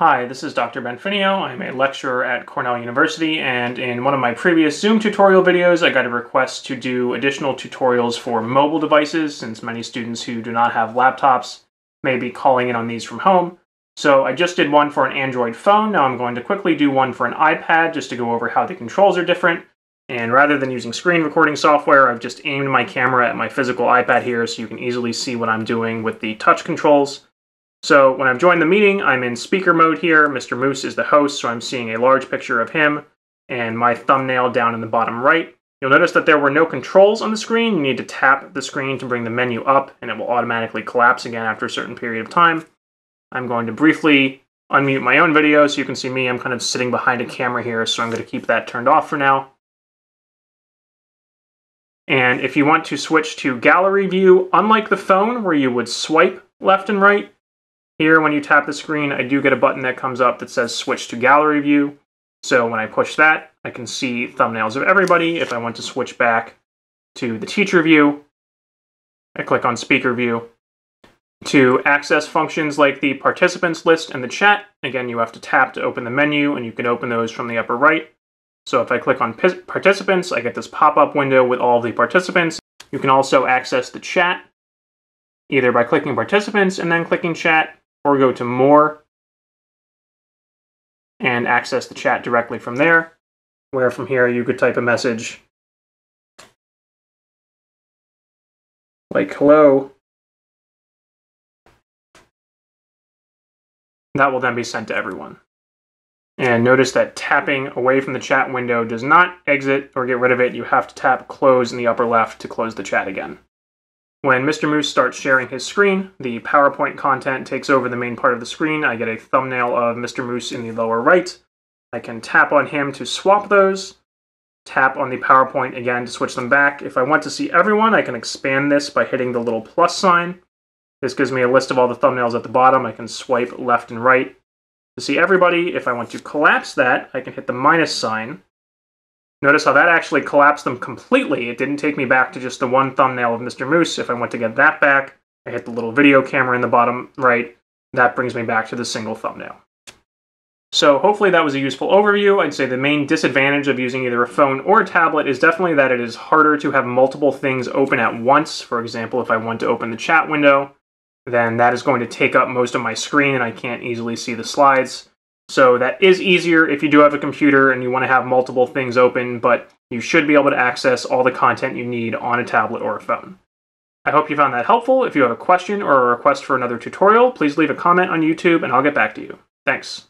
Hi, this is Dr. Ben Finio. I'm a lecturer at Cornell University, and in one of my previous Zoom tutorial videos, I got a request to do additional tutorials for mobile devices, since many students who do not have laptops may be calling in on these from home. So I just did one for an Android phone. Now I'm going to quickly do one for an iPad, just to go over how the controls are different. And rather than using screen recording software, I've just aimed my camera at my physical iPad here so you can easily see what I'm doing with the touch controls. So when I've joined the meeting, I'm in speaker mode here. Mr. Moose is the host, so I'm seeing a large picture of him and my thumbnail down in the bottom right. You'll notice that there were no controls on the screen. You need to tap the screen to bring the menu up, and it will automatically collapse again after a certain period of time. I'm going to briefly unmute my own video so you can see me. I'm kind of sitting behind a camera here, so I'm going to keep that turned off for now. And if you want to switch to gallery view, unlike the phone where you would swipe left and right, here, when you tap the screen, I do get a button that comes up that says switch to gallery view. So when I push that, I can see thumbnails of everybody. If I want to switch back to the teacher view, I click on speaker view. To access functions like the participants list and the chat, again, you have to tap to open the menu, and you can open those from the upper right. So if I click on participants, I get this pop-up window with all the participants. You can also access the chat, either by clicking participants and then clicking chat, or go to more and access the chat directly from there, where from here you could type a message like hello. That will then be sent to everyone. And notice that tapping away from the chat window does not exit or get rid of it. You have to tap close in the upper left to close the chat again. When Mr. Moose starts sharing his screen, the PowerPoint content takes over the main part of the screen. I get a thumbnail of Mr. Moose in the lower right. I can tap on him to swap those, tap on the PowerPoint again to switch them back. If I want to see everyone, I can expand this by hitting the little plus sign. This gives me a list of all the thumbnails at the bottom. I can swipe left and right to see everybody. If I want to collapse that, I can hit the minus sign Notice how that actually collapsed them completely. It didn't take me back to just the one thumbnail of Mr. Moose. If I want to get that back, I hit the little video camera in the bottom right. That brings me back to the single thumbnail. So hopefully that was a useful overview. I'd say the main disadvantage of using either a phone or a tablet is definitely that it is harder to have multiple things open at once. For example, if I want to open the chat window, then that is going to take up most of my screen and I can't easily see the slides. So that is easier if you do have a computer and you want to have multiple things open, but you should be able to access all the content you need on a tablet or a phone. I hope you found that helpful. If you have a question or a request for another tutorial, please leave a comment on YouTube and I'll get back to you. Thanks.